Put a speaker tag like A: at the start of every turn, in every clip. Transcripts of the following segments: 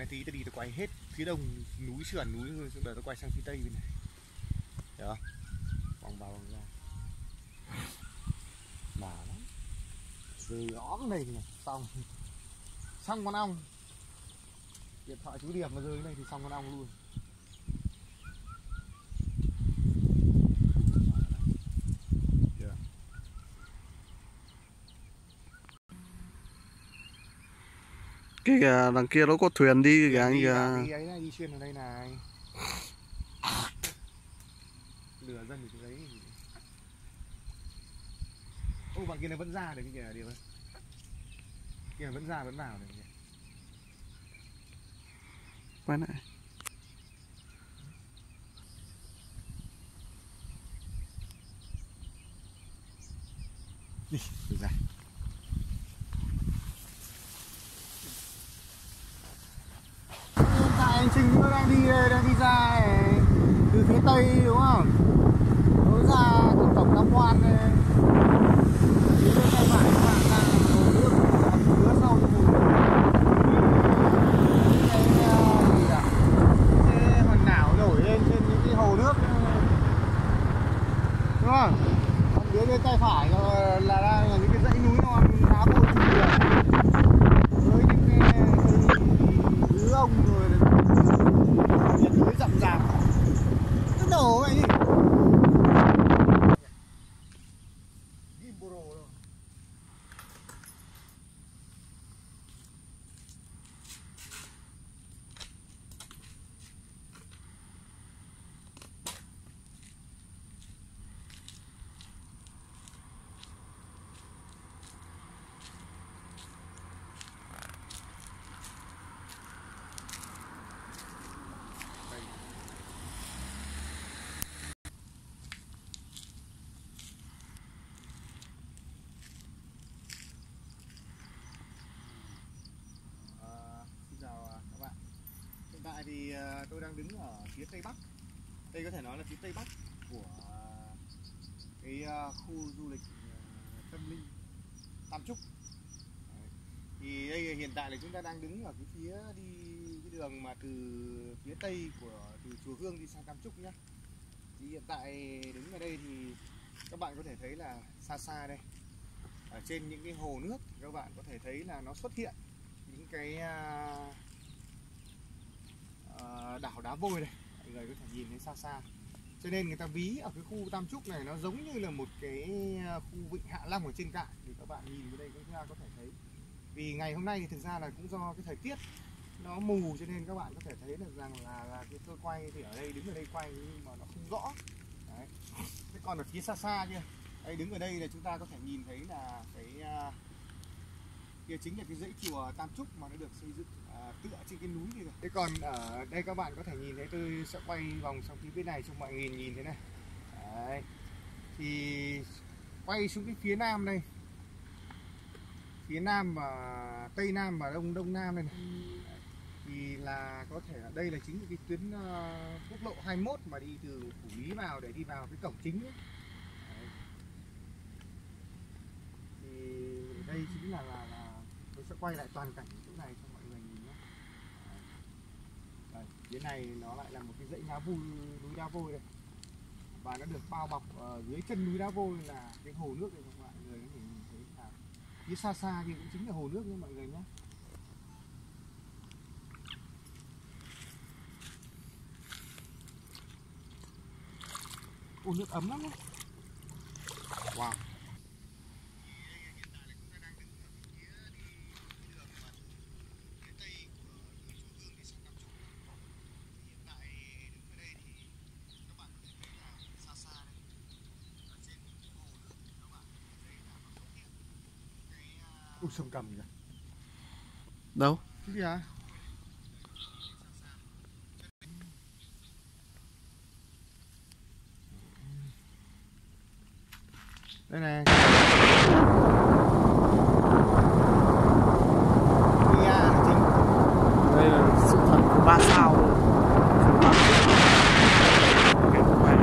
A: này tí ta đi ta quay hết phía đông, núi sườn, núi rồi xong rồi ta quay sang phía tây bên này. Đó vòng vào, vòng ra. Mà lắm. Rơi óm này này. Xong. Xong con ong. Điện thoại chú điểm mà rơi này thì xong con ong luôn Chưa?
B: Kìa đằng kia nó có thuyền đi kìa anh kìa
A: đi ấy này đi xuyên vào đây này. Lừa dân thì đấy. Ô bạn kia này vẫn ra được cái kìa điều ấy. Kìa vẫn ra vẫn vào được kìa.
B: Quay lại.
A: Đi ra hiện tại anh Trinh nó đang đi ờ, đang đi ra ờ, từ phía tây đúng không nối ra từ tổng tam quan này. phía bên tay phải các bạn đang hồ nước à, phía sau cái hồ nước cái ờ, gì ạ cái hòn đảo nổi lên trên những cái hồ nước đúng không còn phía bên tay phải là là đang là những cái dãy núi non đá vôi trùng điệp với những cái cây dứa ông rồi là nhiệt đới rậm rạp cái đổ vậy đi Gimboro đâu. Ờ, xin chào à, các bạn Hiện tại thì à, tôi đang đứng ở phía tây bắc. Đây có thể nói là phía tây bắc của cái à, khu du lịch à, tâm linh, Tam Trúc. Đấy. Thì đây hiện tại là chúng ta đang đứng ở cái phía đi, cái đường mà từ phía tây của, từ chùa Hương đi sang Tam Trúc nhá. Thì hiện tại đứng ở đây thì các bạn có thể thấy là xa xa đây. Ở trên những cái hồ nước thì các bạn có thể thấy là nó xuất hiện những cái à, à, đảo đá vôi này mọi người có thể nhìn thấy xa xa. Cho nên người ta ví ở cái khu Tam Trúc này nó giống như là một cái ờ, khu vịnh Hạ Long ở trên cạn. Thì các bạn nhìn vào đây chúng ta có thể thấy. Vì ngày hôm nay thì thực ra là cũng do cái thời tiết nó mù cho nên các bạn có thể thấy được rằng là, là cái tôi quay thì ở đây đứng ở đây quay nhưng mà nó không rõ. Đấy. thế còn ở phía xa xa kia đây đứng ở đây là chúng ta có thể nhìn thấy là cái ờ, kia chính là cái dãy chùa Tam Trúc mà nó được xây dựng à, tựa trên cái núi kia. Thế còn ở đây các bạn có thể nhìn thấy tôi sẽ quay vòng sang phía bên này cho mọi người nhìn thế này. Đấy. Thì quay xuống cái phía nam đây. Phía nam và tây nam và đông đông nam đây này. Đấy. Thì là có thể là đây là chính là cái tuyến uh, quốc lộ 21 mà đi từ Phủ Lý vào để đi vào cái cổng chính ấy. Đấy. Thì đây chính là, là, là sẽ quay lại toàn cảnh chỗ này cho mọi người nhìn nhé ờ, đây, dưới này nó lại là một cái dãy đá vôi núi đá vôi đây và nó được bao bọc ở dưới chân núi đá vôi là cái hồ nước này mọi người có thể nhìn thấy là phía xa xa thì cũng chính là hồ nước nha mọi người nhé ô nước ấm lắm đấy. Wow. Ui, sông cầm kìa.
B: Đâu?
A: Cái gì hả? Đây này. Bia là chính.
B: Đây là sự thật của ba sao luôn. Sự thật. Cái quay.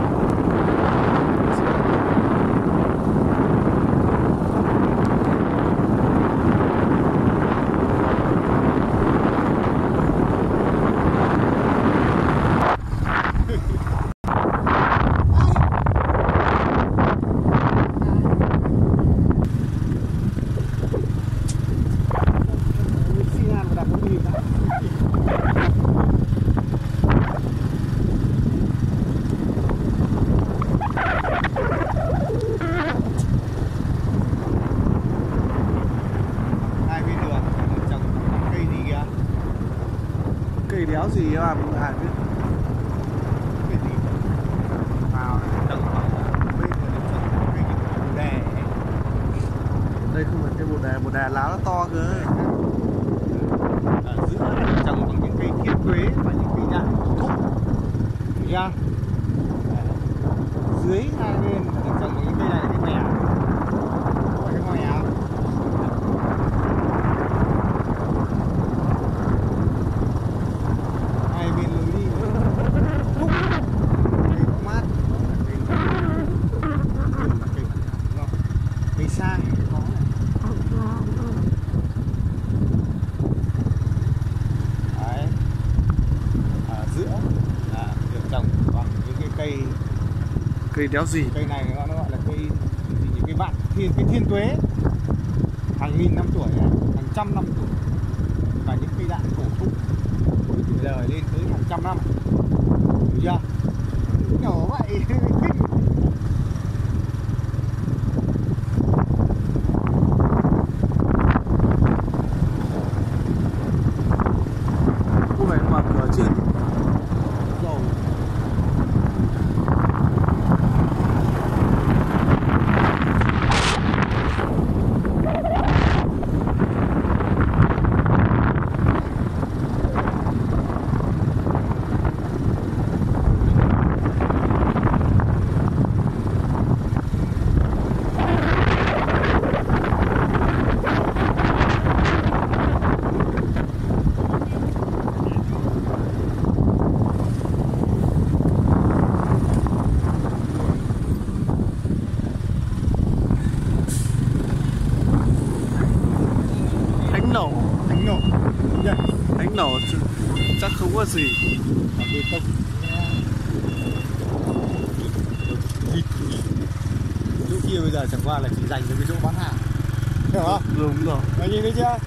B: cây đéo gì bạn? À biết
A: cái gì? Vào trồng bên là cây bồ đề.
B: Đây không phải cây bồ đề bồ đề lá nó to cơ
A: ở giữa là trồng bằng những cây thiên quế và những cây Thấy chưa? Đấy. dưới hai bên trồng những cây này là cây mè Có cái mè không? hai bên lối đi thúc cây mát cây cây là cây đúng không? cây sang có này đấy ở giữa là được trồng bằng những cái cây
B: cây đéo gì?
A: Cây này nó gọi là cây gì cây vạn thiên, cái thiên tuế. Hàng nghìn năm tuổi à? hàng trăm năm tuổi. Và những cây đạn cổ thụ. Tuổi đời lên tới hàng trăm năm. Hiểu chưa? Nhỏ vậy
B: khu này nó mở cửa chưa
A: rồi
B: đánh nổ
A: đánh nổ nhá
B: đánh nổ chứ chắc không có gì.
A: Bê tông chỗ kia bây giờ chẳng qua là chỉ dành cho cái chỗ bán hàng. Hiểu không?
B: Đúng rồi.
A: Mày nhìn thấy chưa?